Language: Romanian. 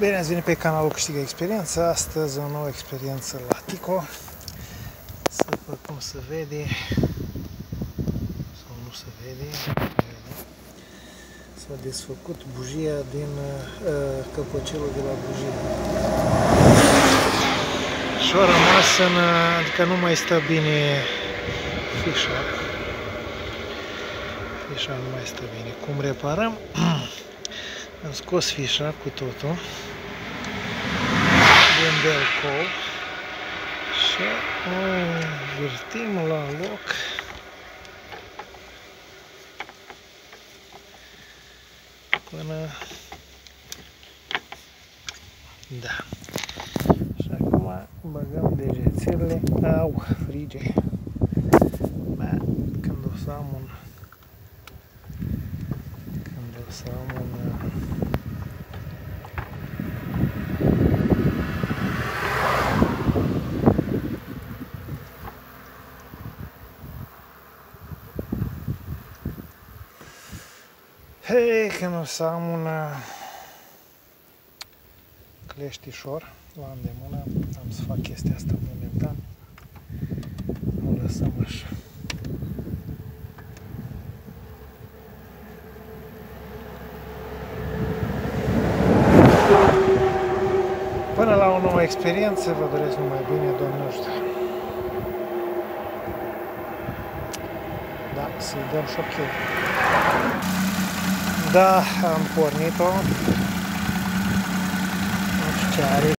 Bine ați venit pe canalul Câștigă Experiență. Astăzi o nouă experiență la Tico. Să văd cum se vede. Sau nu se vede. S-a desfăcut bujia din uh, căpocelul de la bujie. Și a rămas în, uh, adică nu mai stă bine fișa. Fișa nu mai stă bine. Cum reparăm? Am scos fișa cu totul. Din Delco și o virtim la loc. Până da. Și acum băgăm degețelele au frige. Bă, când o să am un când o să am un Hei, când o să am un uh, cleștișor la îndemână, am să fac chestia asta momentan. Experiență, vă doresc numai bine, Doamne ajută! Da, să-i dăm ok. Da, am pornit-o. Nu știu ce are